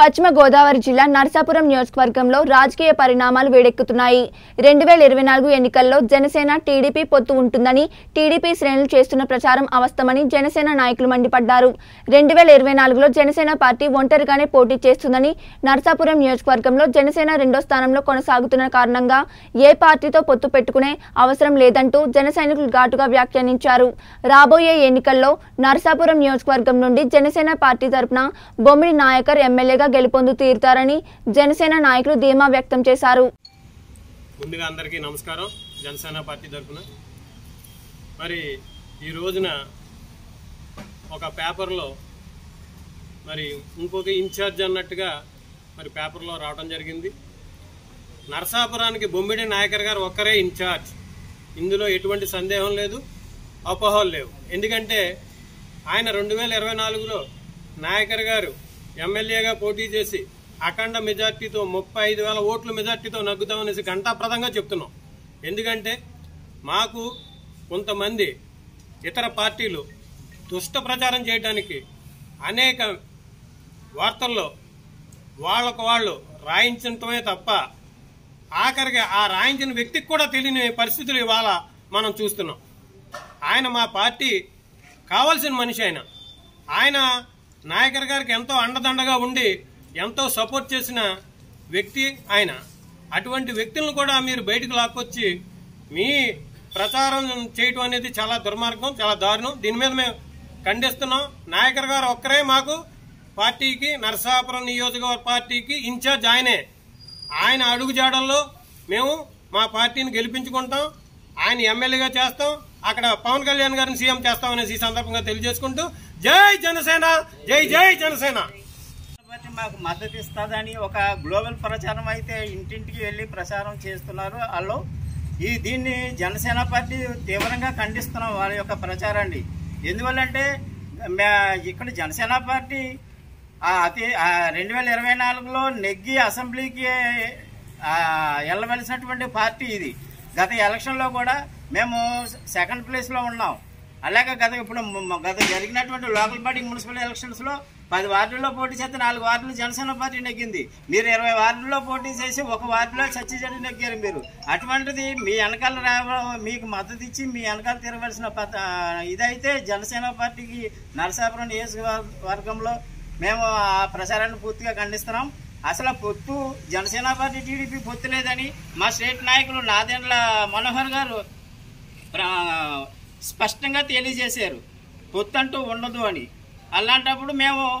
పశ్చిమ గోదావరి జిల్లా నరసాపురం నియోజకవర్గంలో రాజకీయ పరిణామాలు వేడెక్కుతున్నాయి. రెండు వేల ఇరవై నాలుగు ఎన్నికల్లో జనసేన టీడీపీ పొత్తు ఉంటుందని టీడీపీ శ్రేణులు చేస్తున్న ప్రచారం అవస్థమని జనసేన నాయకులు మండిపడ్డారు. రెండు వేల ఇరవై నాలుగులో జనసేన పార్టీ ఒంటరిగానే పోటీ చేస్తుందని నరసాపురం నియోజకవర్గంలో జనసేన రెండో స్థానంలో కొనసాగుతున్న కారణంగా ఏ పార్టీతో పొత్తు పెట్టుకునే అవసరం లేదంటూ జనసైనికులు ఘాటుగా వ్యాఖ్యానించారు. రాబోయే ఎన్నికల్లో నరసాపురం నియోజకవర్గం నుండి జనసేన పార్టీ తరపున బొమ్మిడి నాయకర్ ఎమ్మెల్యేగా గెలుపొందు తీరుతారని జనసేన నాయకులు ధీమా వ్యక్తం చేశారు. ముందుగా అందరికీ నమస్కారం. జనసేన పార్టీ తరఫున. మరి ఈ రోజున ఒక పేపర్లో మరి ఇంకొక ఇన్ఛార్జ్ అన్నట్టుగా మరి పేపర్లో రావడం జరిగింది. నరసాపురానికి బొమ్మిడి నాయకర్ గారు ఒక్కరే ఇన్ఛార్జ్. ఇందులో ఎటువంటి సందేహం లేదు అపోహలు లేవు. ఎందుకంటే ఆయన రెండు వేల ఇరవై నాలుగులో నాయకర్ గారు ఎమ్మెల్యేగా పోటీ చేసి అఖండ మెజార్టీతో ముప్పై ఐదు వేల ఓట్ల మెజార్టీతో నగ్గుతామనేసి ఘంటాప్రదంగా చెప్తున్నాం. ఎందుకంటే మాకు కొంతమంది ఇతర పార్టీలు దుష్ట ప్రచారం చేయడానికి అనేక వార్తల్లో వాళ్ళకు వాళ్ళు రాయించటమే తప్ప ఆఖరికి ఆ రాయించిన వ్యక్తికి కూడా తెలియని పరిస్థితులు ఇవాళ మనం చూస్తున్నాం. ఆయన మా పార్టీ కావాల్సిన మనిషి ఆయన. ఆయన నాయకర్ గారికి ఎంతో అండదండగా ఉండి ఎంతో సపోర్ట్ చేసిన వ్యక్తి ఆయన. అటువంటి వ్యక్తులను కూడా మీరు బయటకు లాక్కొచ్చి మీ ప్రచారం చేయటం అనేది చాలా దుర్మార్గం చాలా దారుణం. దీని మీద మేము ఖండిస్తున్నాం. నాయకర్ గారు ఒక్కరే మాకు పార్టీకి నరసాపురం నియోజకవర్గ పార్టీకి ఇన్ఛార్జ్ ఆయనే. ఆయన అడుగు జాడల్లో మేము మా పార్టీని గెలిపించుకుంటాం. ఆయన ఎమ్మెల్యేగా చేస్తాం. అక్కడ పవన్ కళ్యాణ్ గారిని సీఎం చేస్తామనేసి ఈ సందర్భంగా తెలియజేసుకుంటూ జై జనసేన జై జై జనసేన. మాకు మద్దతు ఇస్తుందని ఒక గ్లోబల్ ప్రచారం అయితే ఇంటింటికి వెళ్ళి ప్రచారం చేస్తున్నారు. వాళ్ళు ఈ దీన్ని జనసేన పార్టీ తీవ్రంగా ఖండిస్తున్నాం వారి యొక్క ప్రచారాన్ని. ఎందువల్లంటే ఇక్కడ జనసేన పార్టీ అతి రెండు వేల ఇరవై నాలుగులో నెగ్గి అసెంబ్లీకి వెళ్ళవలసినటువంటి పార్టీ ఇది. గత ఎలక్షన్లో కూడా మేము సెకండ్ ప్లేస్లో ఉన్నాం. అలాగే గత ఇప్పుడు గత జరిగినటువంటి లోకల్ బాడీ మున్సిపల్ ఎలక్షన్స్లో పది వార్డుల్లో పోటీ చేస్తే నాలుగు వార్డులు జనసేన పార్టీ నెగ్గింది. మీరు ఇరవై వార్డుల్లో పోటీ చేసి ఒక వార్డులో చచ్చిజడి నెగ్గారు మీరు. అటువంటిది మీ వెనకాల రావడం మీకు మద్దతు ఇచ్చి మీ వెనకాల తిరగవలసిన ఇదైతే జనసేన పార్టీకి నరసాపురం నియోజకవర్గంలో మేము ఆ ప్రచారాన్ని పూర్తిగా ఖండిస్తున్నాం. అసలు పొత్తు జనసేన పార్టీ టీడీపీ పొత్తు లేదని మా స్టేట్ నాయకులు నాదెండ్ల మనోహర్ గారు ప్రా స్పష్టంగా తెలియజేశారు. పొత్తు అంటూ ఉండదు అని. అలాంటప్పుడు మేము